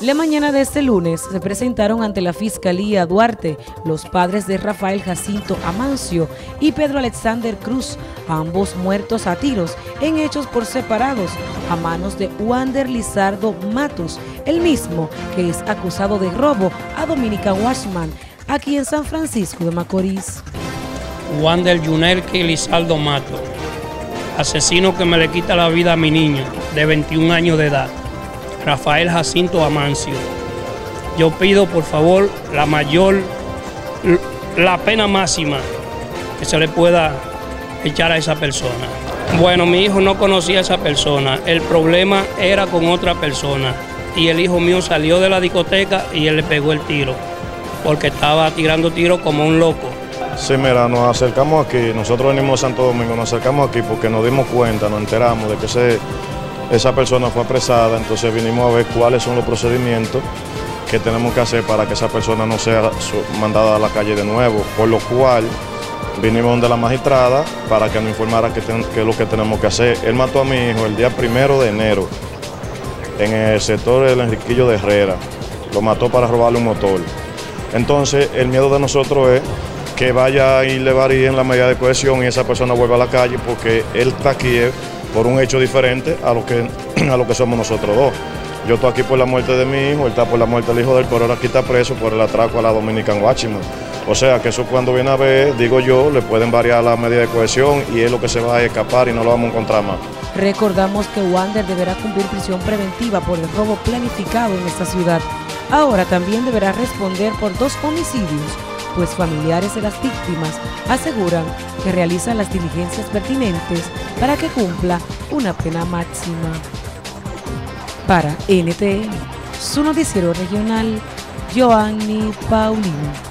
La mañana de este lunes se presentaron ante la Fiscalía Duarte los padres de Rafael Jacinto Amancio y Pedro Alexander Cruz, ambos muertos a tiros en hechos por separados a manos de Wander Lizardo Matos, el mismo que es acusado de robo a Dominica Washman, aquí en San Francisco de Macorís. Wander Junelke Lizardo Matos, asesino que me le quita la vida a mi niño de 21 años de edad Rafael Jacinto Amancio. Yo pido por favor la mayor, la pena máxima que se le pueda echar a esa persona. Bueno, mi hijo no conocía a esa persona, el problema era con otra persona y el hijo mío salió de la discoteca y él le pegó el tiro, porque estaba tirando tiro como un loco. Sí, mira, nos acercamos aquí, nosotros venimos a Santo Domingo, nos acercamos aquí porque nos dimos cuenta, nos enteramos de que se esa persona fue apresada, entonces vinimos a ver cuáles son los procedimientos que tenemos que hacer para que esa persona no sea mandada a la calle de nuevo, por lo cual vinimos donde la magistrada para que nos informara qué, es lo que tenemos que hacer. Él mató a mi hijo el día primero de enero en el sector del Enriquillo de Herrera, lo mató para robarle un motor. Entonces el miedo de nosotros es que vaya y le varíen la medida de cohesión y esa persona vuelva a la calle porque él está aquí por un hecho diferente a lo que, a lo que somos nosotros dos. Yo estoy aquí por la muerte de mi hijo, él está por la muerte del hijo de él, pero ahora aquí está preso por el atraco a la Dominican Washington. O sea que eso cuando viene a ver, digo yo, le pueden variar la medida de cohesión y es lo que se va a escapar y no lo vamos a encontrar más. Recordamos que Wander deberá cumplir prisión preventiva por el robo planificado en esta ciudad. Ahora también deberá responder por dos homicidios pues familiares de las víctimas aseguran que realizan las diligencias pertinentes para que cumpla una pena máxima. Para NTN, su noticiero regional, Joanny Paulino.